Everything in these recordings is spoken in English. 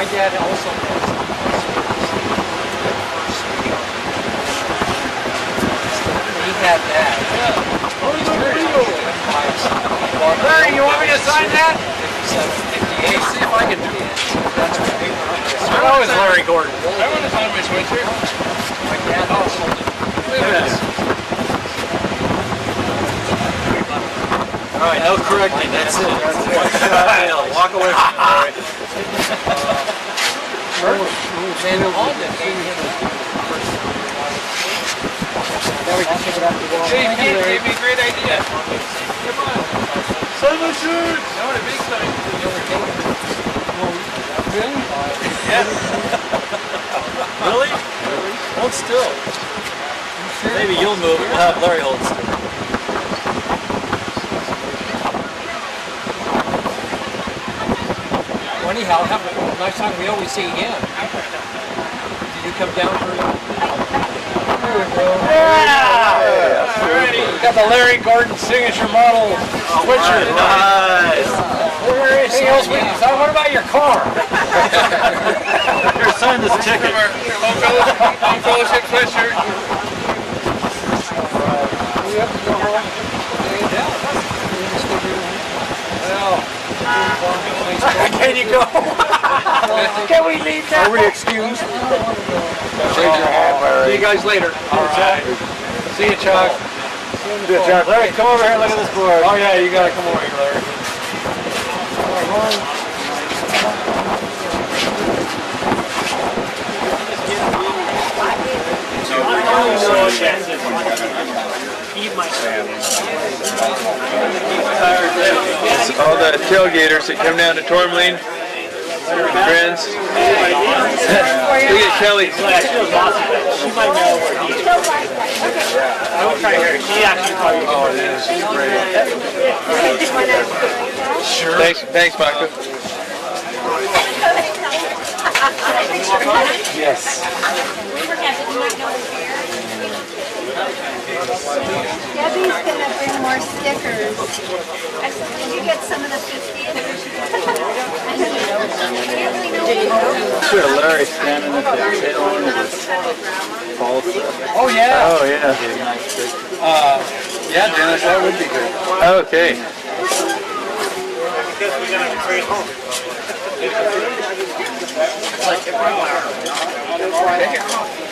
My dad also He had that. Larry, you want me to sign that? 57, 58. See if I can do it. That's what they. I'm Larry Gordon. I want to sign my sweatshirt. My dad also. All right, no correcting. That's it. Walk away from it, Gave me a great idea. Come on. Big sign. Yes. Really? Hold still. Maybe you'll move. We'll have Larry hold still. Anyhow, have a nice time. We always see again. Did you come down for Yeah! Alrighty. Got the Larry Gordon signature model sweatshirt. Nice. Anything else we can? What about your car? Here, sign this ticket. Home fellowship sweatshirt. Can you go? Can we leave now? Are we excused? Raise your hand, See you guys later. All right. See you, Chuck. See you, Chuck. Larry, come over here and look at this board. Oh yeah, you gotta come over here, Larry. All the tailgaters that come down to Tourmaline, friends. Look at Kelly. She might know where he is. I will try her. She actually probably. Oh, it is. She's great. Sure. Thanks, thanks, Michael. Yes. Debbie's gonna bring more stickers. I said, did you get some of the 50? I didn't really know. Sure, Larry standing at the tail end of this ball set. Oh yeah. Oh, yeah. Uh, yeah, Dennis, that would be good. Okay. Yeah.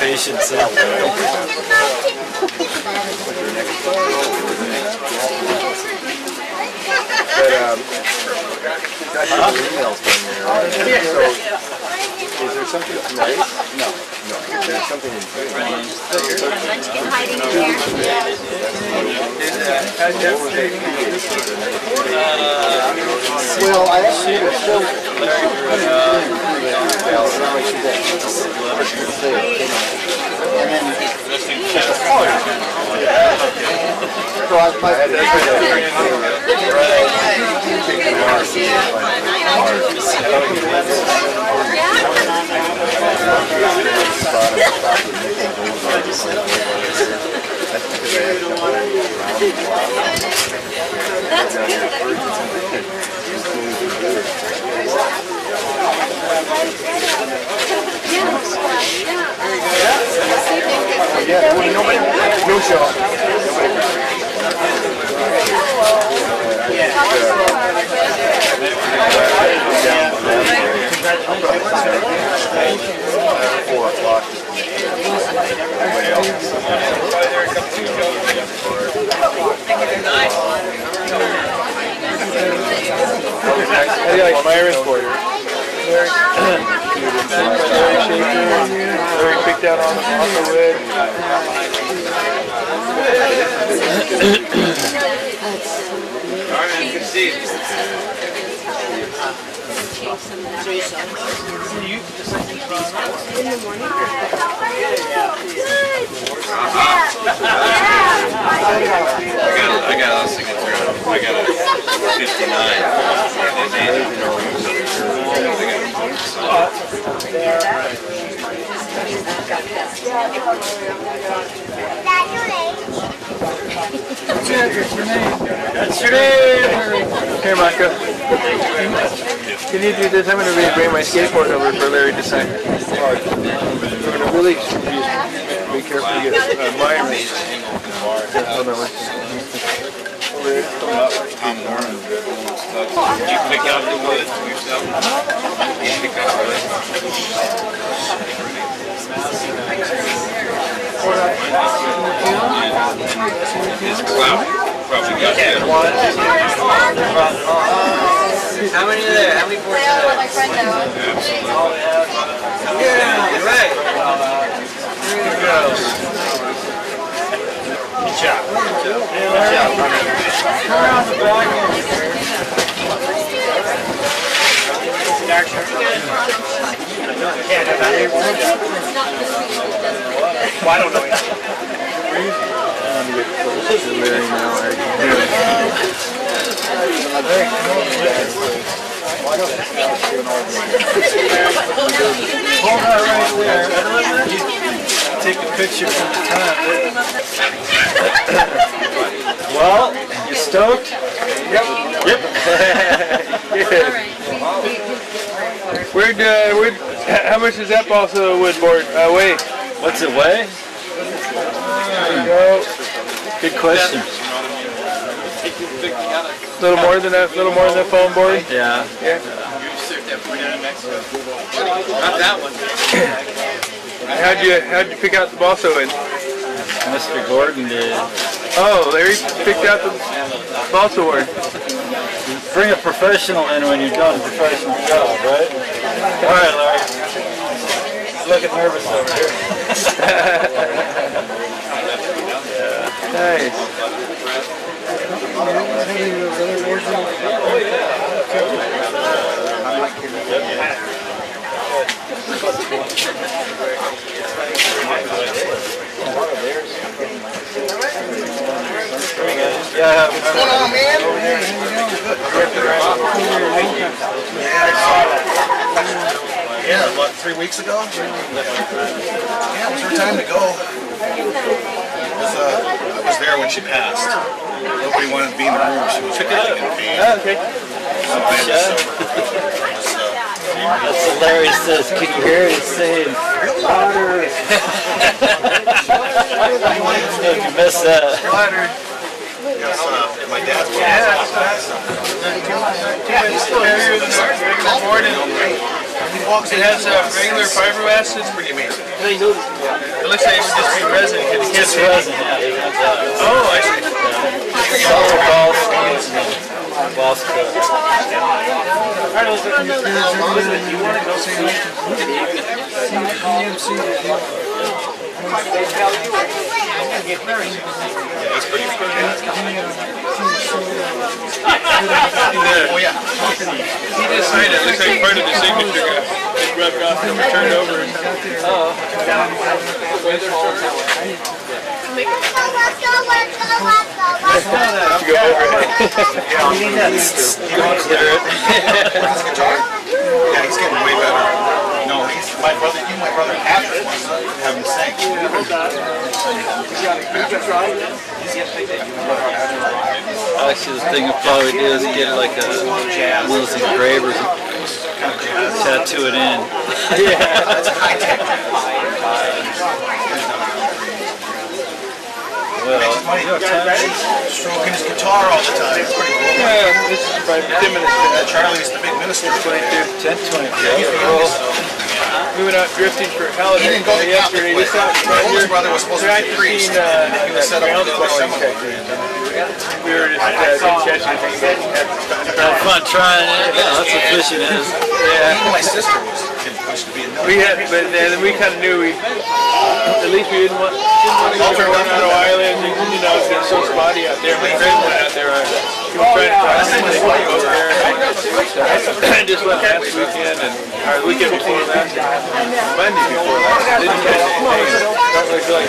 Patience. But, um, got your emails from there, right? So, is there something? No. No. Is there something in Hiding. Well, I actually. Just a. So I might. Yeah, nobody, no show. Four o'clock. Everybody else. How do you like my Irish quarter? Larry, Larry Shaker, Larry picked out on, on the wood. So you, I got, I got a signature. I got a 59. That's your name. Here, Marco. Can you do this? I'm going to bring my skateboard over for Larry to sign. We're going to really be careful to get my reach. Did you pick out the wood? You pick out the wood? It's cloudy. Probably got that. How many are there? How many boards I'll are let there? my friend know. Yeah, you're right. Well, I don't know. I'm going to get close to Larry now. I can hear him. Hold that right there. Take a picture from the top. well, you stoked? Yep. Yep. Good. Where'd, uh, where'd, how much does that balsa wood board uh, weigh? What's it weigh? There go. Good question. A little more than that, little more than the foam board? Yeah. Yeah. Not that one. How'd you, how'd you pick out the balsa wood? Mr. Gordon did. Oh, Larry picked out the balsa wood. Bring a professional in when you're doing a professional job, right? All right, Larry. Looking nervous over here. Nice. Yeah. Yeah, about three weeks ago. Yeah, it was her time to go. It was, uh, I was there when she passed. Nobody wanted to be in the room. She was writhing in pain. Oh, okay. So bad, was, uh, That's hilarious. Says. Can you hear it saying water? if you missed that. Yes, uh, my dad was. He walks. It has uh, regular fiberglass. It's pretty amazing. It looks like it would just be resin. It's resin, yeah. Oh, I see. Solid ball skins and ball skins. Yeah, he's pretty fantastic. Oh, yeah. He just signed it. Looks like part of the signature got just rubbed off and turned over. something. To go over it. He wants to his guitar? Yeah, he's getting way better. No, he's my brother. Even my brother Patrick wants to have him sing. Actually, the thing I'll probably do is get like a one of those engravers and tattoo it in. That's high tech. Well, Funny, stroking his guitar all the time. It's pretty cool. Yeah, this is probably 10 minutes Charlie's the big minister. 10, 20. He's the youngest. We went out drifting for He holiday didn't go to yesterday. Catholic Just My right oldest here. brother was supposed to be a priest. Practicing, uh, He was set up with the other ground seminary. We were just uh, didn't catch Had fun trying it. Yeah, that's what fishing is. yeah. Even my sister was pushed to be a. We had, but then we kind of knew we, at least we didn't want, didn't want to go to Orlando Island. You you know, it's so spotty out there. My friend went out there. Uh, just went last weekend and our weekend before last. Wendy before last. Didn't catch anything. Really like.